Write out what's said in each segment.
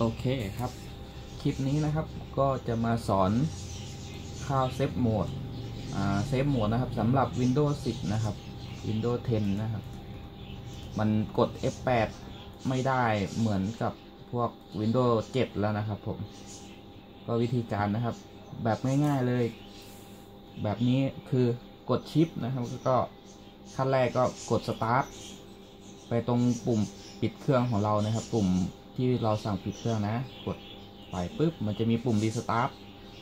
โอเคครับ คลิปนี้นะครับก็จะมาสอนค่าเซฟโหมดเซฟโหมดนะครับสำหรับ Windows 10 นะครับ Windows 10 นะครับ มันกด F8 ไม่ได้เหมือนกับพวก Windows 7 แล้วนะครับผม ก็วิธีการนะครับ แบบง่ายๆเลย แบบนี้คือกดชิปนะครับ ก็ขั้นแรกก็กด Start ไปตรงปุ่มปิดเครื่องของเรานะครับ ปุ่ม ที่เราสั่งปิดเครื่องนะ กดไปปุ๊บ มันจะมีปุ่ม restart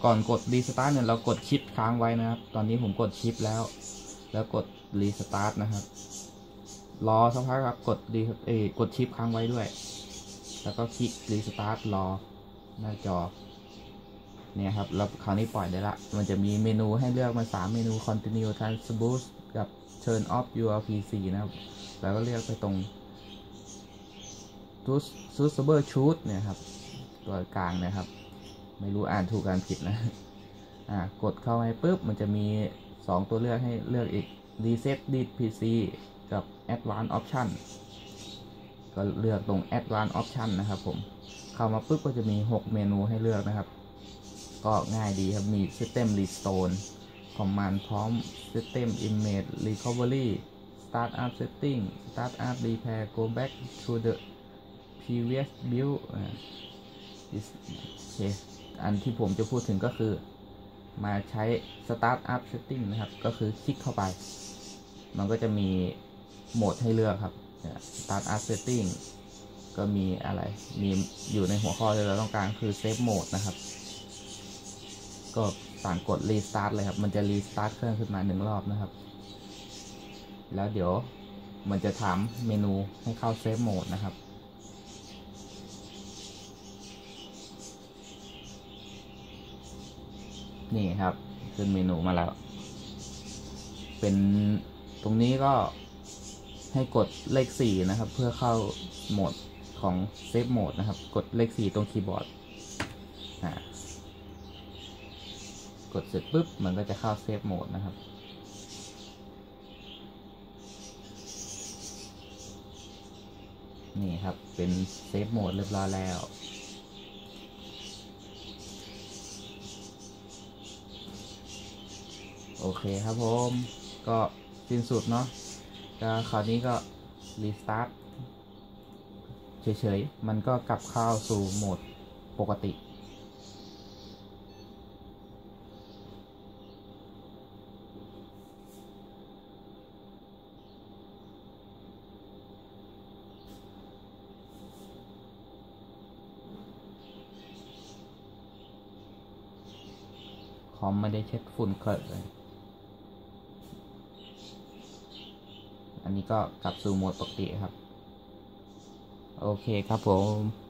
ก่อนกด restart เนี่ยเรากด shift ค้างไว้นะครับ ตอนนี้ผมกด shift แล้ว แล้วกด restart นะครับ รอสักพักครับกด re เอกด shift ค้างไว้ด้วย แล้วก็คลิก restart รอหน้าจอเนี่ยครับแล้วคราวนี้ปล่อยได้ละ มันจะมีเมนูให้เลือกมา 3 เมนู continue troubleshoot กับ turn off your PC นะครับ แล้วก็เลือกไปตรง ซูสเบอร์ชูดเนี่ยครับ ตัวกลางนะครับ ไม่รู้อ่านถูกการผิดนะอ่ากดเข้าไปปุ๊บ มันจะมี 2 ตัวเลือกให้เลือกอีก reset dit pc กับ advanced option ก็เลือกตรง advanced option นะครับผม เข้ามาปุ๊บก็จะมี 6 เมนูให้เลือกนะครับ ก็ง่ายดีครับ มี system restore command พร้อม system image recovery start up setting start up repair go back to the previous build อ่า This- โอเคอันที่ผมจะพูดถึงก็คือมาใช้ start up setting นะครับ ก็คือคลิกเข้าไป มันก็จะมีโหมดให้เลือกครับ start up setting ก็มีอะไร มีอยู่ในหัวข้อที่เราต้องการคือ save mode นะครับ ก็ต่างกด restart เลยครับ มันจะ restart เครื่องขึ้นมาหนึ่งรอบนะครับ แล้วเดี๋ยวมันจะถามเมนูให้เข้า save mode นะครับ นี่ครับ ขึ้นเมนูมาแล้ว เป็นตรงนี้ก็ให้กดเลขสี่นะครับ เพื่อเข้าโหมดของ safe mode นะครับ กดเลขสี่ตรงคีย์บอร์ดกดเสร็จปุ๊บ มันก็จะเข้า safe mode นะครับนี่ครับเป็น safe mode เรียบร้อยแล้ว โอเคครับผมก็สิ้นสุดเนาะก็คราวนี้ก็รีสตาร์ทเฉยๆ มันก็กลับเข้าสู่โหมดปกติ คอมไม่ได้เช็ดฝุ่นเคอะเลย อันนี้ก็กลับสู่โหมดปกติครับ โอเคครับผม